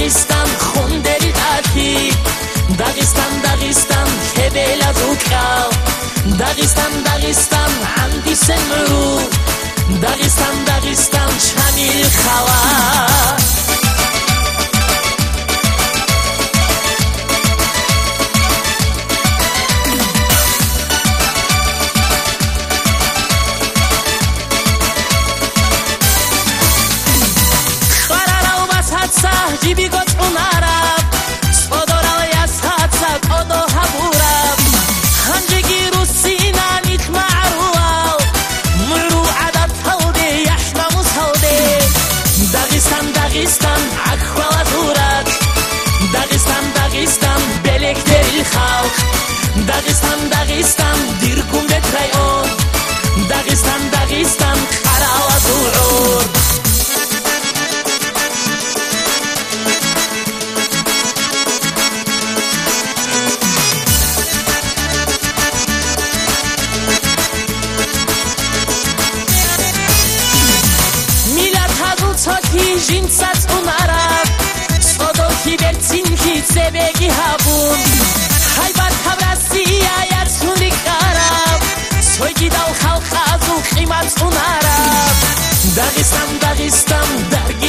დაღისტან ხუნდერი ყათი დაღისტან დაღისტан ქებელა ზუკავ დაღისტან აქ ხვალათურად დაღისტან დაღისტან ბელეგდერი ხალხ. დაღისტან დაღისტან ჟინცაც უნარა სოდოქი ვერცინქი ზებეგი ჰაბუნ ჰაიბარ თავრასია იაცული კარა სოიგი დაუ ხალხაზუ ყიმაც უნარა დაღისტან დაღისტან დარგინა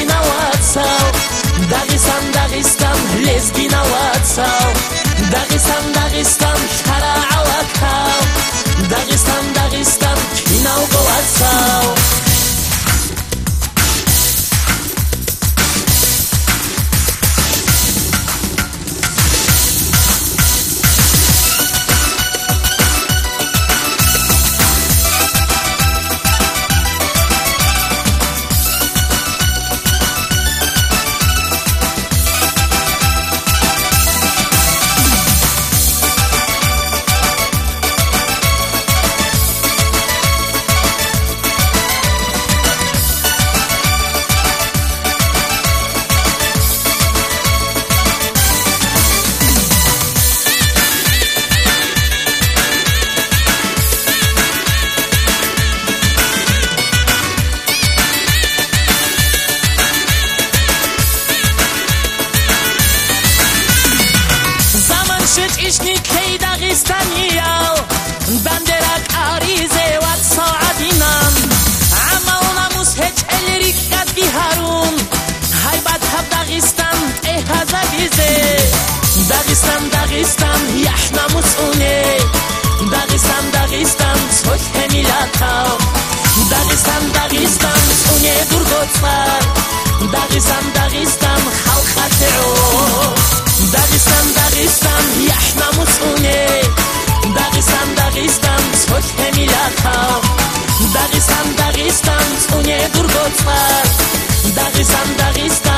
ای دغستانیا بندر قاریزه و سعدینم اما اونم از هچ الریک قد بیهارون های بد هب دغستان ای هزا بیزه دغستان دغستان یحنموس اونه دغستان دغستان سوش همیلاتاو დაღესტან დაღესტან სუნე გურგოცხარ დაღესტან დაღესტან ხალხათეო. დაღესტან დაღესტან Dagisan, dagistan